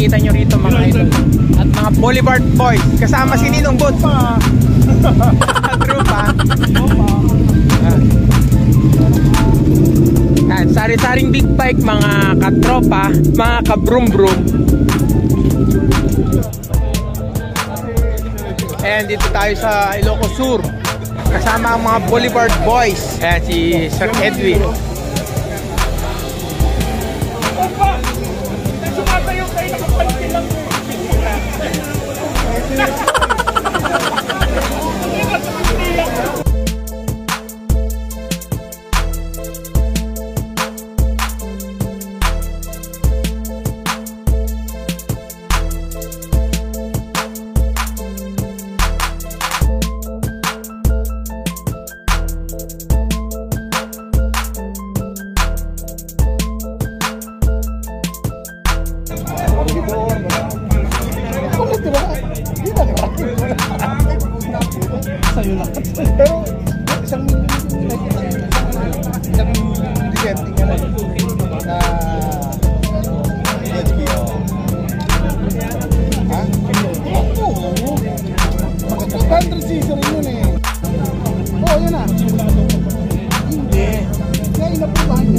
Makikita nyo rito mga idol. At mga Boulevard Boys. Kasama si Ninong Boots. Tropa. Ayan, sari-saring big bike mga katropa, mga kabrum-brum. Ayan, dito tayo sa Ilocos Sur. Kasama ang mga Boulevard Boys. Ayan, si Sir Edwin. Pero isang isang dissenting ka na na HBO. Ha? Oo. Maganda 100cc rin yun eh. Oo, yun na. Hindi. Kaya inapubahan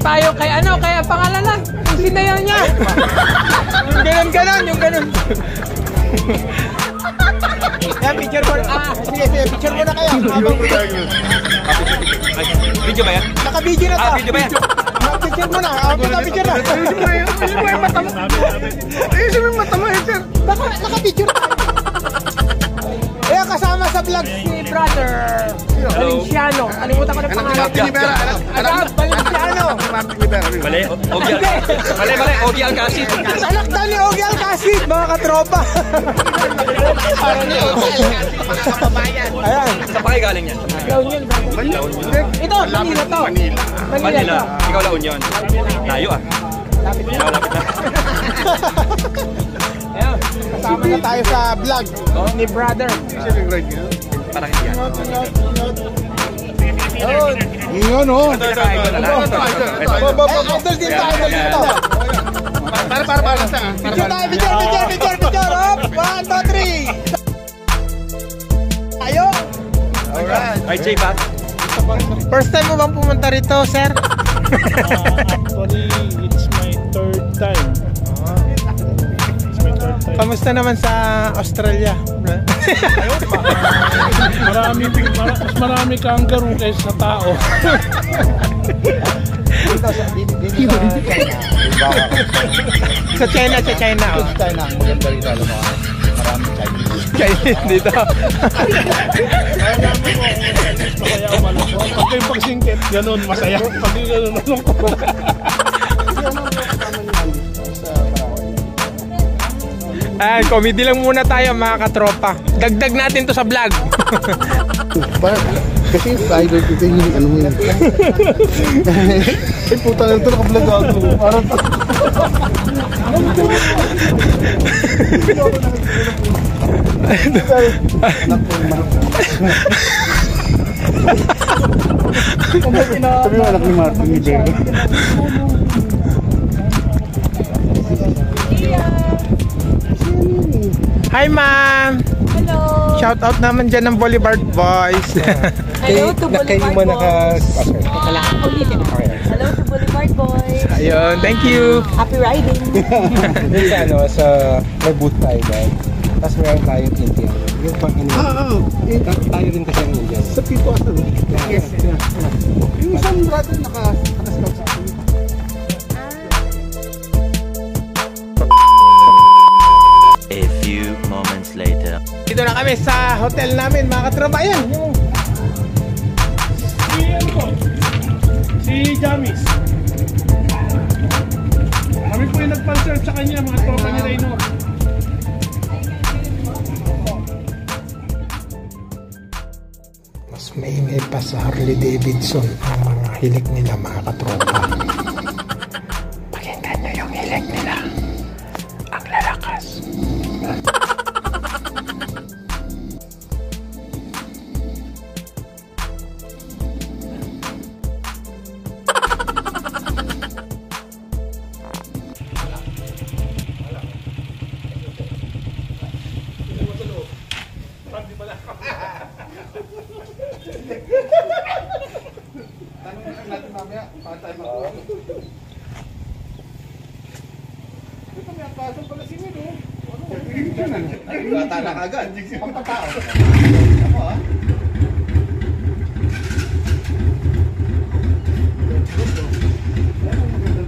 tayo kay ano, kaya pangalan lang. Sinayaw niya. yung ganun ganon, yung ganun. Ayan, picture mo. Ah, sige, sige, picture mo na kayo. Habang Video ba yan? naka-video na to. Ah, video ba yan? Ah, Picture mo na. Ah, picture na. Ayusin mo yung mata mo. Ayusin mo yung mata mo, eh, sir. Naka, naka-picture na. Ayan, kasama sa vlog si brother Valenciano. Kalimutan ko na Anak ni pangalan. Anak Agad, Valenciano. anak ni Rivera. Mali, O- Ogie Al... Mali, mali, Ogie Alcacid. Anak daw ni Ogie Alcacid, mga katropa. Ayan. Saan pa galing yan? Ito, Manila to. Manila. Manila. Ikaw La Union. Layo ah. Lapit na. Malapit na. Ayan, kasama na tayo sa vlog ni brother. Parang yan. Ayun. Yun, oh. Eh, idol din to, idol din to. Para, para, para ah. Picture tayo, picture, picture, picture, picture. Hop, one, two, three. Tayo. Alright. Ay, Jay? First time mo bang pumunta rito, sir? Actually, it's my third time. It's my third time. Kamusta naman sa Australia? Marami, mara, mas marami kangaroo kaysa sa tao. Dito sa dito, dito sa China. Sa China, sa China. Oh. sa China, ang maganda rito, alam mo. Maraming Chinese. Chinese dito. Masaya malungkot. Pag kayo pagsingkit, ganun, masaya. Pag yung ganun, malungkot. Ayan, comedy lang muna tayo mga katropa. Dagdag natin to sa vlog. Ba, kasi idol ko yung ano mo yun. Ay puta na ito, nakablog ako. Parang Sabi mo anak ni Martin ni Bergo. Hi ma'am! Hello! Shout out naman dyan ng Boulevard Boys. Hello to Boulevard Boys! Kala. Hello to Boulevard Boys! Ayun, thank you. Happy riding! Dun sa ano, sa may booth tayo doon. Tapos meron tayong Indian. Yung pang ano, Ah, ah, eh, ta- tayo rin kasi ang Indian. sa Pico Asa. Yes. Yung isang brother naka, later. Dito na kami sa hotel namin mga katropa. Ayan, yung Si ano po? Si Jamis. Kami po yung nagpa-serve sa kanya, mga tropa ni Raynor. mas maingay pa sa Harley Davidson ang mga hilik nila mga katropa. Akasang pala si Mino. Ano? Bata na kagad. Pagkatao. Ako ah. Ano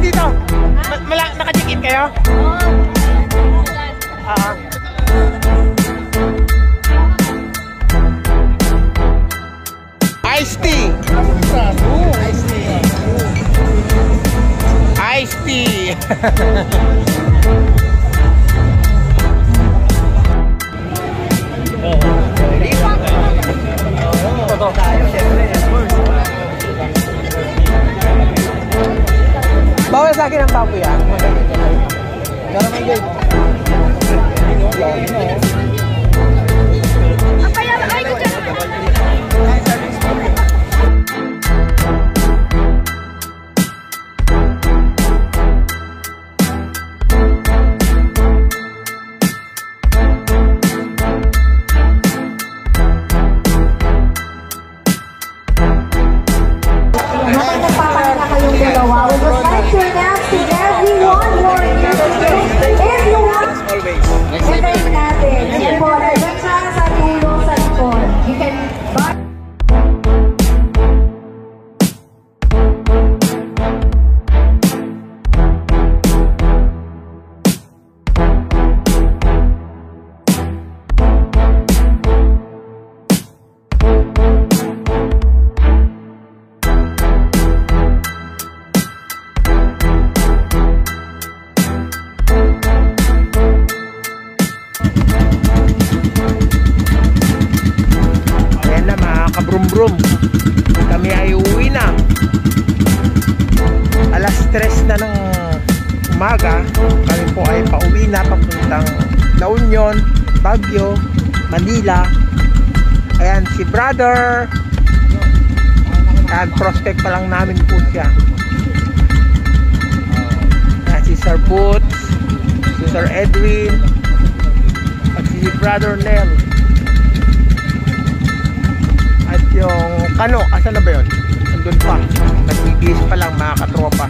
naka-check-in dito? Ma- Mala, naka-check-in kayo? Ah. Iced tea. Iced tea. Iced tea. Bawal sa akin ang baboy ah. Pero may gate. Union, Baguio, Manila. Ayan si brother. Ayan, prospect pa lang namin po siya. Ayan si Sir Boots, si Sir Edwin, at si brother Nel. At yung kano, asa na ba yun? Nandun pa. Nagbibis pa lang mga katropa.